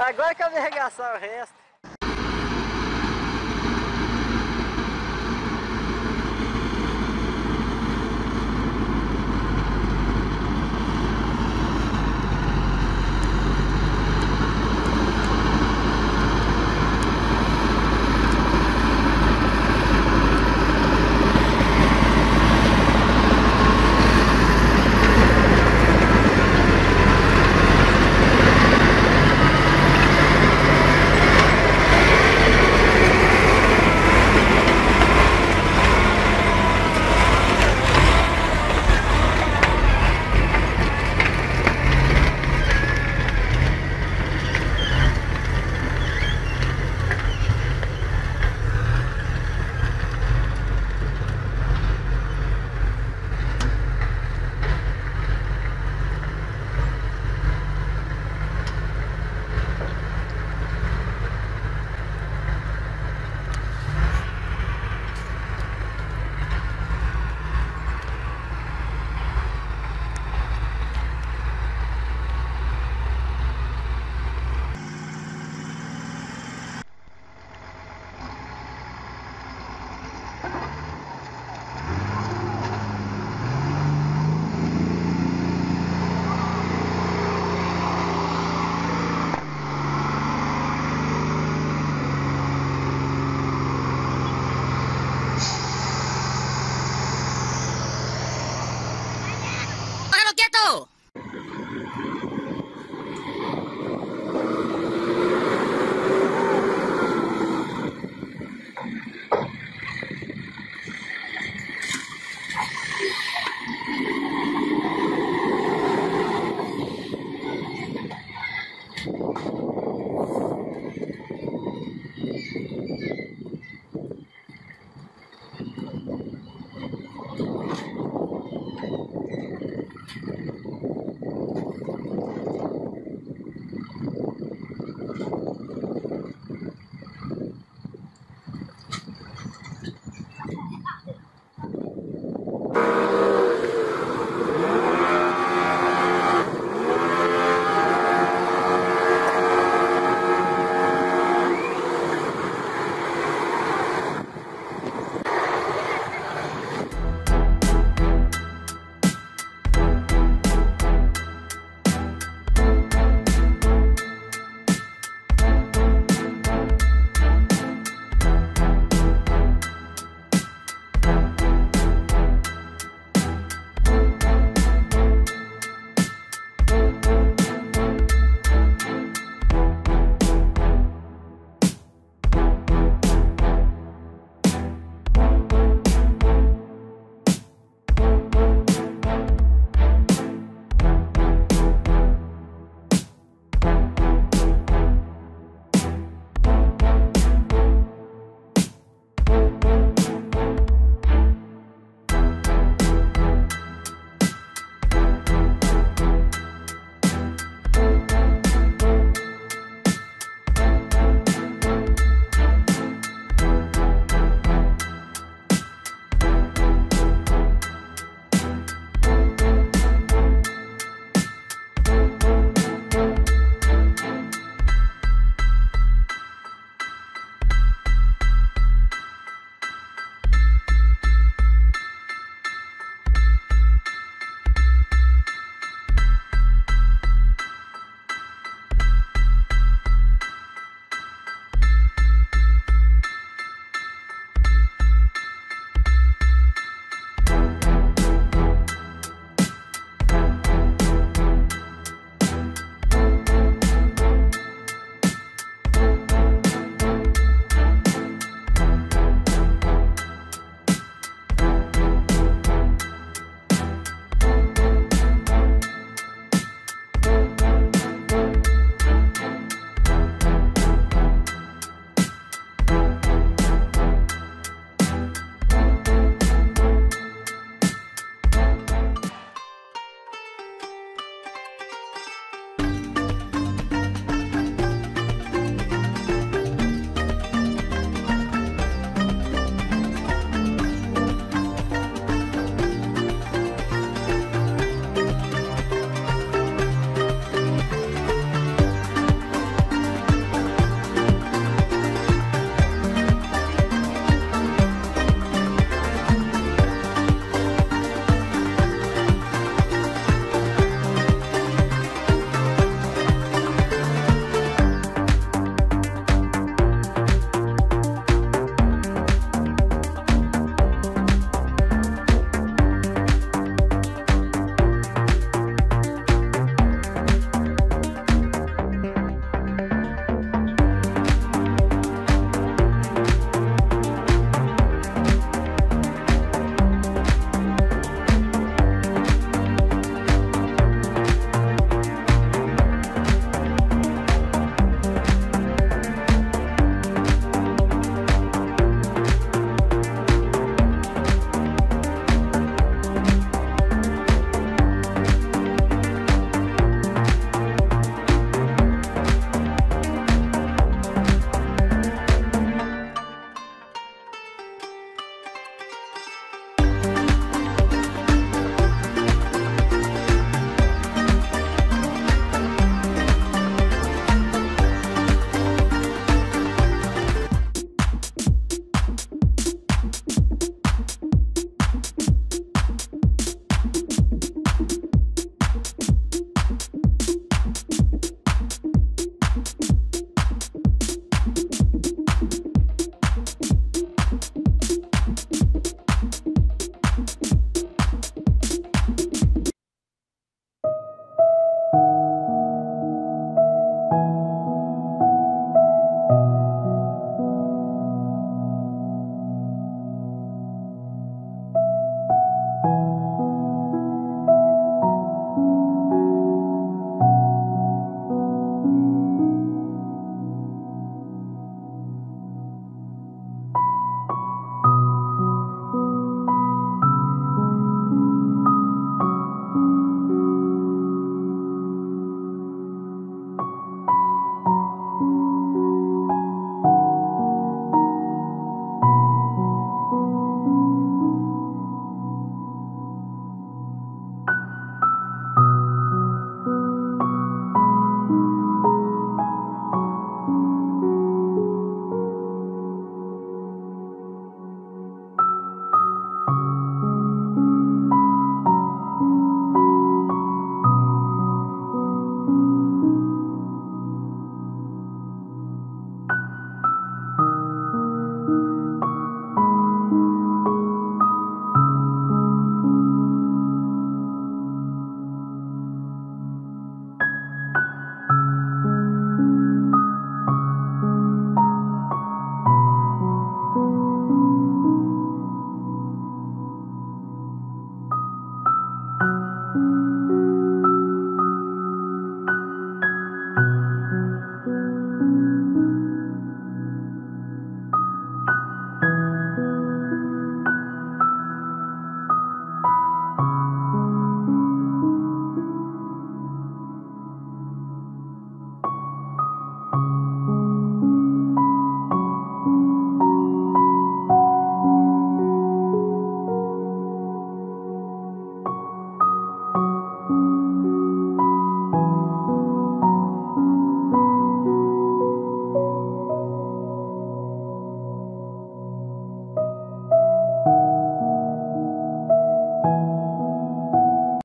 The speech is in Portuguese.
Agora que eu vou arregaçar o resto.